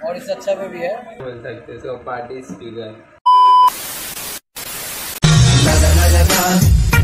और इससे अच्छा पे भी है बोल सकते so party speaker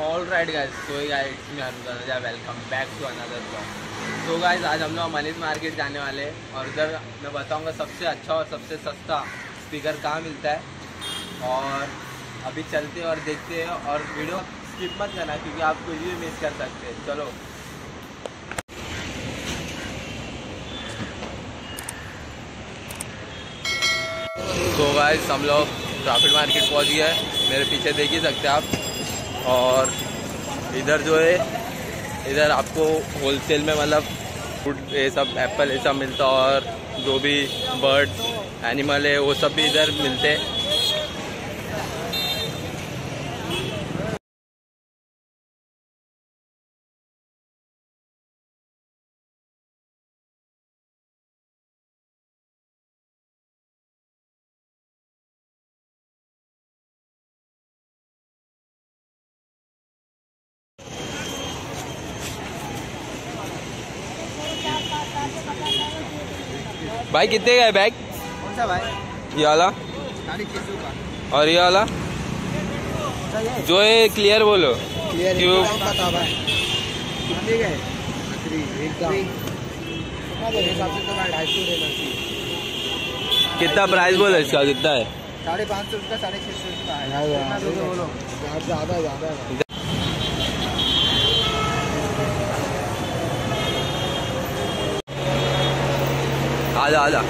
all right guys so guys मैं Anuraja welcome back to another blog तो गाइस आज हम लोग मनीष मार्केट जाने वाले हैं और उधर मैं बताऊंगा सबसे अच्छा और सबसे सस्ता स्पीकर कहाँ मिलता है और अभी चलते और देखते हैं और वीडियो स्किप मत करना क्योंकि आप कुछ भी मिस कर सकते हैं। चलो। तो गाइस हम लोग ट्राफिक मार्केट पहुँच गए हैं। मेरे पीछे देख ही सकते हैं आप। और इधर जो है, इधर आपको होलसेल में मतलब फ़ूड ये सब एप्पल ये सब मिलता और जो भी बर्ड एनिमल है, वो सब भी इधर मिलते हैं। भाई कितने का है बैग कौन सा भाई? ये वाला। और ये वाला? जो है क्लियर बोलो। क्लियर कितने प्राइस बोलो इसका? कितना है? साढ़े पाँच सौ उसका साढ़े छः सौ उसका है। बोलो? ज़्यादा ज़्यादा। आजा आजा।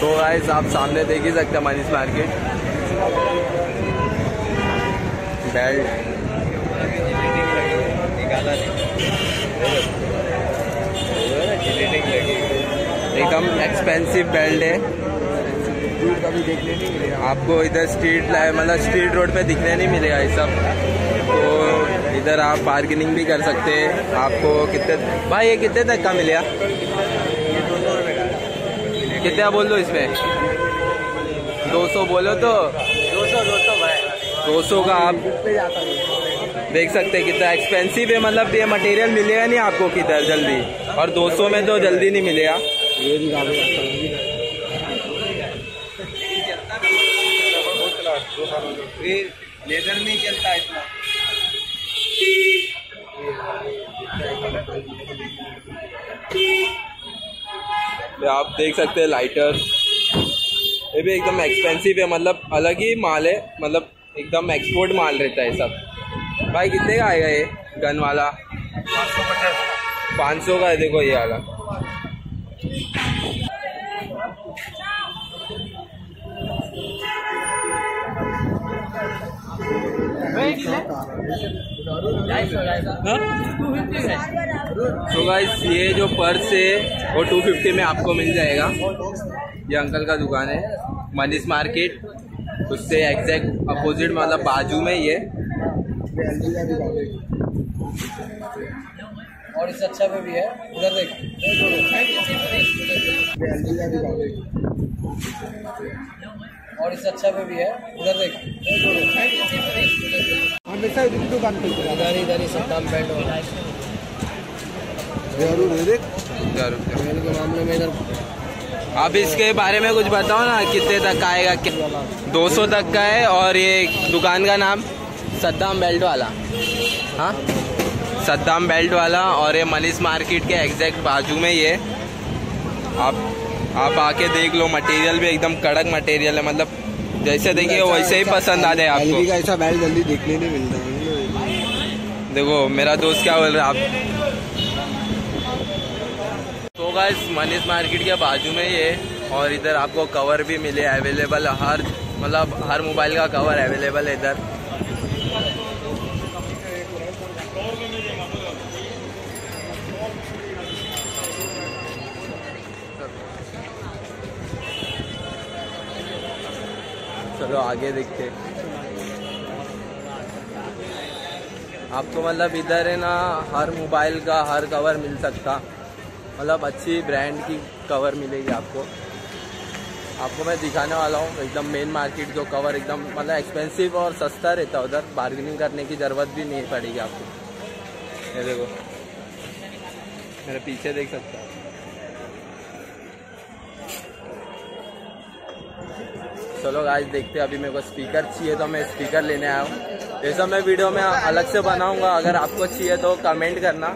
तो आप सामने देख ही सकते हैं मनीष मार्केट। बेल्ट एकदम एक्सपेंसिव बेल्ट है। आपको इधर स्ट्रीट मतलब स्ट्रीट रोड पे दिखने नहीं मिलेगा ये सब। तो इधर आप बार्गेनिंग भी कर सकते हैं। आपको कितने भाई, ये कितने तक का मिलेगा? कितना बोल दो इसमें? 200 बोलो तो। 200 का आप देख सकते हैं कितना एक्सपेंसिव है मतलब ये मटेरियल मिलेगा नहीं आपको किधर जल्दी। और 200 में तो जल्दी नहीं मिलेगा। लेदर चलता इतना। ये आप देख सकते हैं लाइटर ये भी एकदम एक्सपेंसिव है मतलब अलग ही माल है मतलब एकदम एक्सपोर्ट माल रहता है सब। भाई, कितने का आएगा ये गन वाला? पाँच सौ का है देखो ये वाला। तो गाइस ये जो पर्स है, वो 250 में आपको मिल जाएगा। ये अंकल का दुकान है, मनीष मार्केट। उससे एग्जैक्ट अपोजिट मतलब बाजू में ही है और इससे अच्छा पे भी है। उधर देख। और इससे अच्छा पे भी है। उधर देख। दुकान पे इधर इधर ही पेंट हो रहा है। देख उधर। पेंट के मामले में इधर आप इसके बारे में कुछ बताओ ना कितने तक का आएगा दो सौ तक का है और ये दुकान का नाम? सद्दाम बेल्ट वाला। हाँ? सद्दाम बेल्ट वाला और ये मनीष मार्केट के एग्जैक्ट बाजू में ये। आप आप आके देख लो मटेरियल भी एकदम कड़क मटेरियल है मतलब जैसे देखिए वैसे ही पसंद आ जाए एलवी आपको ऐसा बैल जल्दी देखने नहीं मिलता। है देखो मेरा दोस्त क्या बोल रहा है आप तो गाइस मनीष मार्केट के बाजू में ये और इधर आपको कवर भी मिले अवेलेबल हर मतलब हर मोबाइल का कवर अवेलेबल है इधर। चलो आगे देखते। आपको मतलब इधर है ना, हर मोबाइल का, हर कवर मिल सकता। मतलब अच्छी ब्रांड की कवर मिलेगी आपको। आपको मैं दिखाने वाला हूँ, एकदम मेन मार्केट जो कवर एकदम मतलब एक्सपेंसिव और सस्ता रहता है उधर। बार्गेनिंग करने की ज़रूरत भी नहीं पड़ेगी आपको। ये देखो। मेरे पीछे देख सकते हो चलो आज देखते हैं। अभी मेरे को स्पीकर चाहिए तो मैं स्पीकर लेने आया हूँ। ये सब मैं वीडियो में अलग से बनाऊँगा, अगर आपको चाहिए तो कमेंट करना।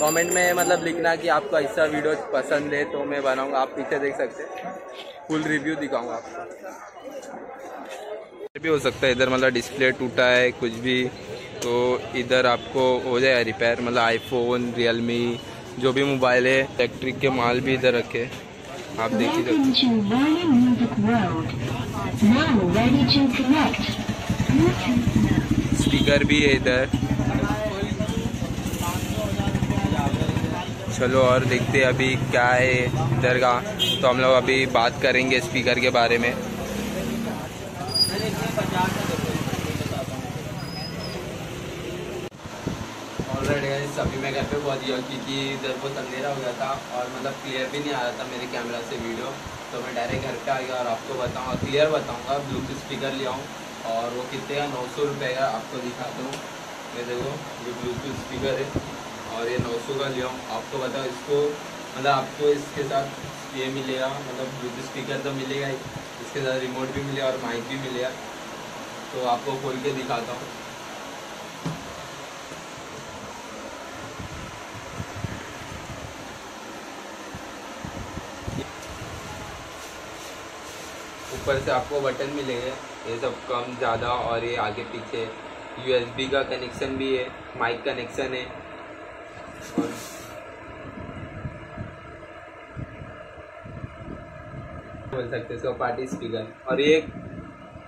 कमेंट में मतलब लिखना कि आपको ऐसा वीडियो पसंद है तो मैं बनाऊँगा। आप पीछे देख सकते हैं। फुल रिव्यू दिखाऊँगा आपको। भी हो सकता है इधर मतलब डिस्प्ले टूटा है कुछ भी तो इधर आपको हो जाए रिपेयर मतलब आईफोन रियलमी जो भी मोबाइल है इलेक्ट्रिक के माल भी इधर रखे आप देख ही सकते. स्पीकर भी है इधर। चलो और देखते हैं अभी क्या है इधर का। तो हम लोग अभी बात करेंगे स्पीकर के बारे में। अभी मैं घर पे पहुँच गया क्योंकि इधर बहुत अंधेरा हो गया था और मतलब क्लियर भी नहीं आ रहा था मेरे कैमरा से वीडियो तो मैं डायरेक्ट घर पे आ गया और आपको बताऊँगा क्लियर बताऊँगा ब्लूटूथ स्पीकर ले आऊँ। और वो कितने का? नौ सौ रुपये का आपको दिखाता हूँ। ये देखो, ये ब्लूटूथ स्पीकर है। और ये नौ सौ का लिया आऊँ आपको बताओ, इसको मतलब आपको इसके साथ ये मिलेगा मतलब ब्लूटूथ स्पीकर तो मिलेगा ही। इसके साथ रिमोट भी मिलेगा और माइक भी मिलेगा। तो आपको खोल के दिखाता हूँ। ऊपर से आपको बटन मिलेंगे। ये सब कम, ज़्यादा और ये आगे पीछे। यूएसबी का कनेक्शन भी है माइक कनेक्शन है। बोल सकते हैं, इसको पार्टी स्पीकर। और ये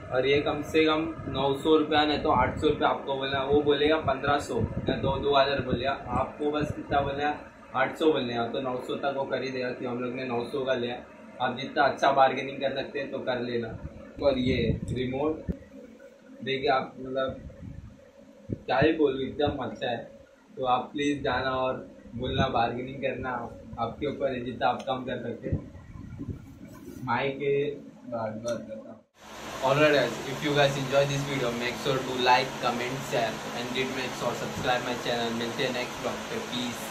और ये कम से कम नौ सौ रुपया, नहीं तो आठ सौ रुपया आपको बोलना वो बोलेगा पंद्रह सौ, या दो दो हज़ार बोलेगा। आपको बस कितना बोलना आठ सौ बोलने हैं। तो नौ सौ तक वो कर ही देगा कि हम लोग ने नौ सौ का लिया। आप जितना अच्छा बार्गेनिंग कर सकते हैं तो कर लेना। और ये रिमोट देखिए आप मतलब क्या ही बोलूँ, एकदम अच्छा है। तो आप प्लीज़ जाना और बोलना बार्गेनिंग करना। आपके ऊपर है जितना आप कम कर सकते माई के बाद बात करता हूँ। Alright if you guys enjoy this video make sure to like comment share and डिट मेक्स और सब्सक्राइब माई चैनल मिलते हैं नेक्स्ट डॉक्टर प्लीज़